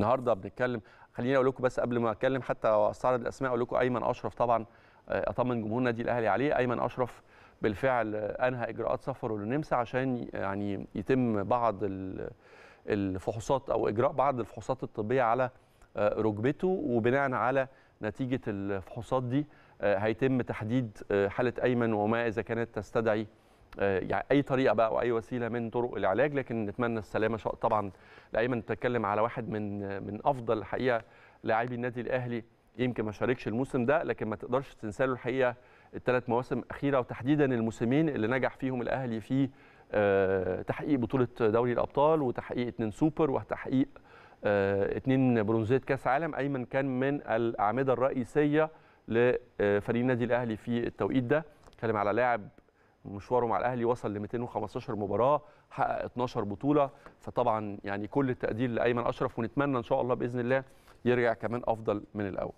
النهارده بنتكلم خليني أقول لكم بس قبل ما أتكلم حتى أستعرض الأسماء أقول لكم أيمن أشرف طبعا آه، أطمن جمهور النادي الأهلي عليه. أيمن أشرف بالفعل أنهى إجراءات سفره للنمسا عشان يعني يتم بعض ال- الفحوصات أو إجراء بعض الفحوصات الطبية على آه، ركبته. وبناء على نتيجة الفحوصات دي آه، هيتم تحديد حالة أيمن وما إذا كانت تستدعي يعني أي طريقة بقى أو اي وسيلة من طرق العلاج لكن نتمنى السلامة. شاء- طبعا لايمن بتتكلم على واحد من من أفضل الحقيقة لاعبي النادي الأهلي. يمكن ما شاركش الموسم ده لكن ما تقدرش تنسى له الحقيقة الثلاث مواسم الأخيرة وتحديدا الموسمين اللي نجح فيهم الأهلي في آه، تحقيق بطولة دوري الأبطال وتحقيق اتنين سوبر وتحقيق آه، اتنين برونزية كأس عالم. أيمن كان من الأعمدة الرئيسية لفريق النادي الأهلي في التوقيت ده. اتكلم على لاعب مشواره مع الأهلي وصل ل 215 مباراة حقق 12 بطولة. فطبعا يعني كل التقدير لأيمن أشرف ونتمنى إن شاء الله بإذن الله يرجع كمان أفضل من الأول.